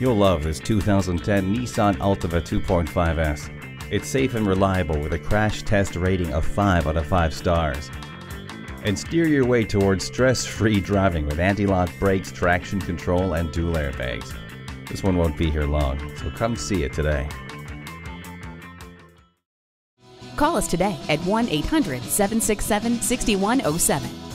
You'll love this 2010 Nissan Altima 2.5S. It's safe and reliable with a crash test rating of 5 out of 5 stars. And steer your way towards stress-free driving with anti-lock brakes, traction control, and dual airbags. This one won't be here long, so come see it today. Call us today at 1 800 767 6107